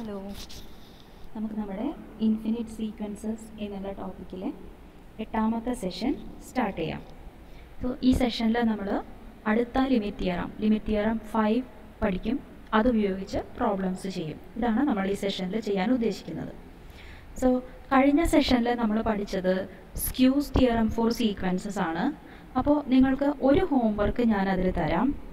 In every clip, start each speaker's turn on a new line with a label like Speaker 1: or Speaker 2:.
Speaker 1: Hello. നമുക്ക് നമ്മുടെ infinite sequences എന്നുള്ള ടോപ്പിക്കിലെ എട്ടാമത്തെ സെഷൻ സ്റ്റാർട്ട് ചെയ്യാം. സോ ഈ സെഷനിൽ നമ്മൾ അടുത്ത limit theorem limit theorem five പഠിക്കും. അതുപയോഗിച്ച് പ്രോബ്ലംസ് ചെയ്യും. ഇതാണ് നമ്മൾ ഈ സെഷനിൽ ചെയ്യാൻ ഉദ്ദേശിക്കുന്നത്. സോ കഴിഞ്ഞ സെഷനിൽ നമ്മൾ പഠിച്ചത് സ്ക്യൂസ് തിയറം ഫോർ സീക്വൻസസ് ആണ്. അപ്പോൾ നിങ്ങൾക്ക് ഒരു ഹോംവർക്ക് ഞാൻ തരാം.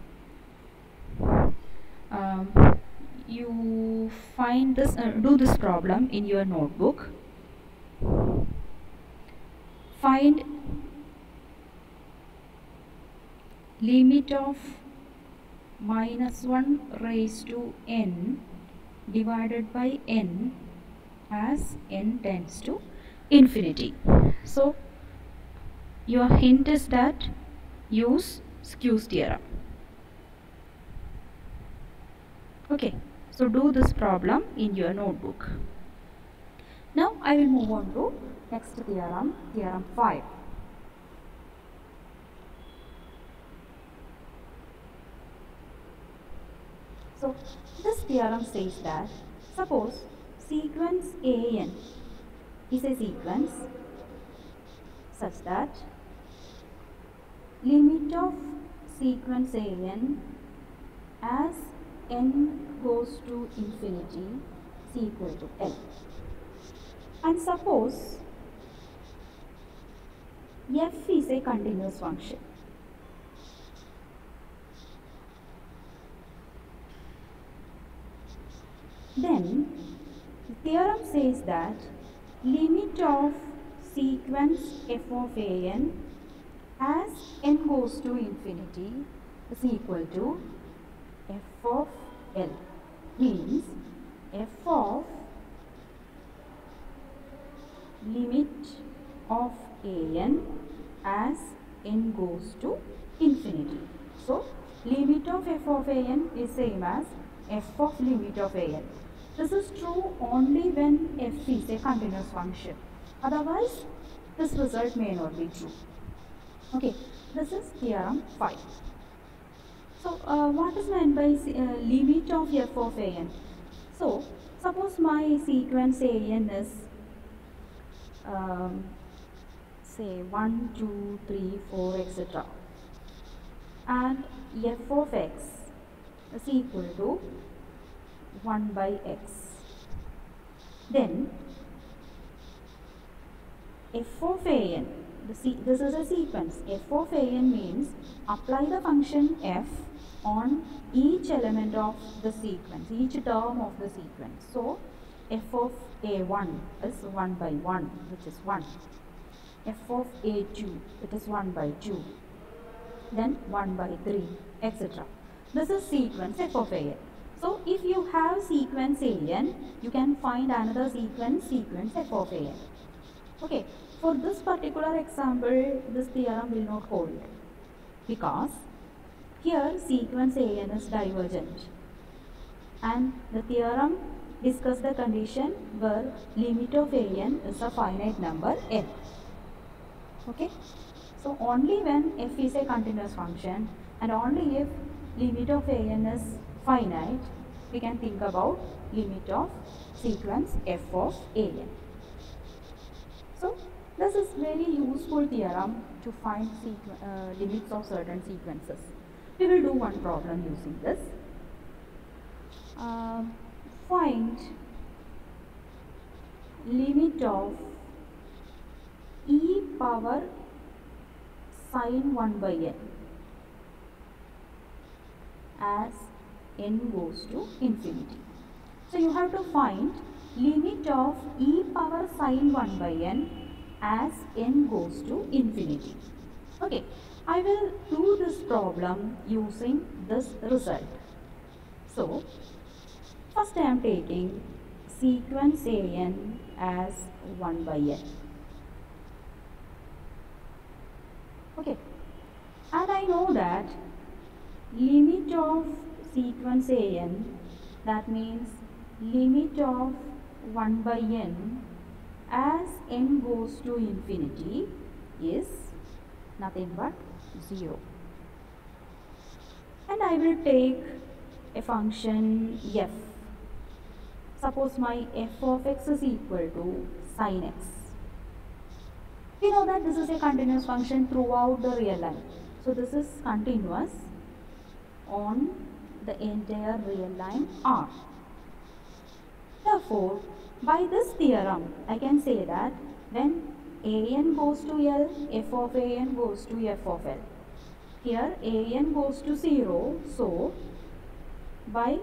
Speaker 1: You find this uh, do this problem in your notebook. Find limit of minus 1 raised to n divided by n as n tends to infinity. So your hint is that use Squeeze theorem. Okay, so do this problem in your notebook. Now I will move on to next theorem, theorem 5. So this theorem says that suppose sequence AN is a sequence such that limit of sequence AN as n goes to infinity is equal to L. And suppose f is a continuous function. Then the theorem says that limit of sequence f of an as n goes to infinity is equal to f of L means f of limit of an as n goes to infinity. So limit of f of an is same as f of limit of an. This is true only when f is a continuous function. Otherwise this result may not be true. Okay, this is theorem 5. So, uh, what is meant by uh, limit of f of an? So, suppose my sequence an is um, say 1, 2, 3, 4, etc. And f of x is equal to 1 by x. Then, f of the se- this is a sequence. f of an means apply the function f on each element of the sequence, each term of the sequence. So, f of a1 is 1 by 1, which is 1. f of a2, it is 1 by 2. Then 1 by 3, etc. This is sequence f of an. So, if you have sequence an, you can find another sequence, sequence f of an. Okay, for this particular example, this theorem will not hold because here sequence an is divergent and the theorem discuss the condition where limit of an is a finite number n. Okay, so only when f is a continuous function and only if limit of an is finite, we can think about limit of sequence f of an. This is very useful theorem to find uh, limits of certain sequences. We will do one problem using this. Uh, find limit of e power sine 1 by n as n goes to infinity. So, you have to find limit of e power sine 1 by n as n goes to infinity. Okay, I will do this problem using this result. So, first I am taking sequence an as 1 by n. Okay, and I know that limit of sequence an that means limit of 1 by n as n goes to infinity is nothing but 0 and I will take a function f suppose my f of x is equal to sin x. We know that this is a continuous function throughout the real line. So this is continuous on the entire real line R. Therefore, by this theorem, I can say that when an goes to L, f of an goes to f of L. Here an goes to 0, so by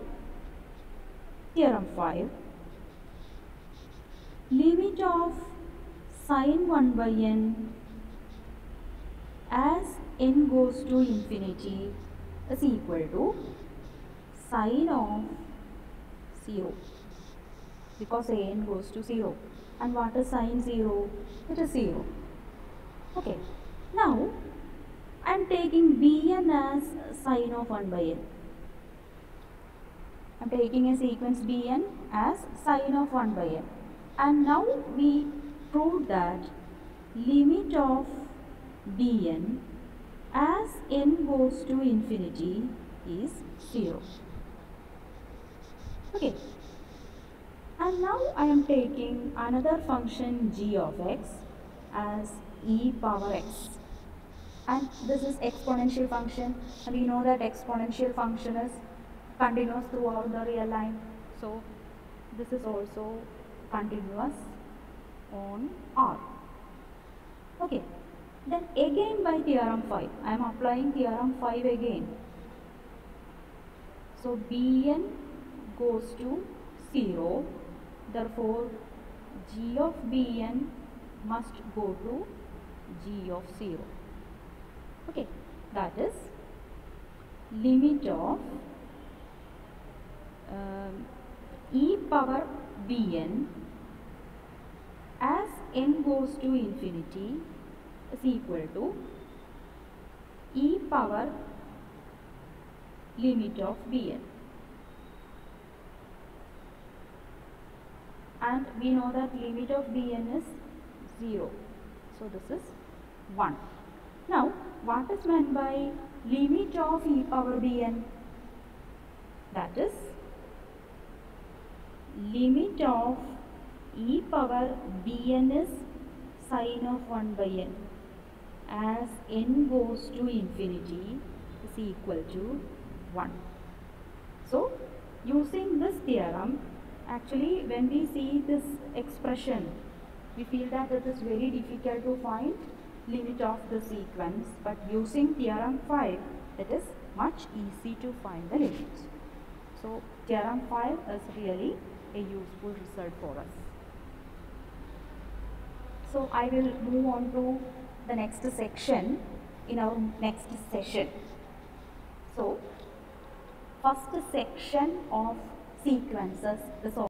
Speaker 1: theorem 5, limit of sine 1 by n as n goes to infinity is equal to sine of 0 because a n goes to 0 and what is sine 0 it is 0 okay. Now I am taking bn as sine of 1 by n. I am taking a sequence bn as sine of 1 by n. And now we prove that limit of bn as n goes to infinity is 0 okay and now I am taking another function g of x as e power x. And this is exponential function. And we know that exponential function is continuous throughout the real line. So this is also continuous on R. Okay. Then again by theorem 5 I am applying theorem 5 again. So bn goes to 0 Therefore, g of bn must go to g of 0. Okay, that is limit of um, e power bn as n goes to infinity is equal to e power limit of bn. And we know that limit of bn is 0 so this is 1 now what is meant by limit of e power bn that is limit of e power bn is sine of 1 by n. As n goes to infinity is equal to 1 so using this theorem actually when we see this expression we feel that it is very difficult to find limit of the sequence but using theorem 5 it is much easy to find the limit. So theorem 5 is really a useful result for us. So I will move on to the next section in our next session. So first section of sequences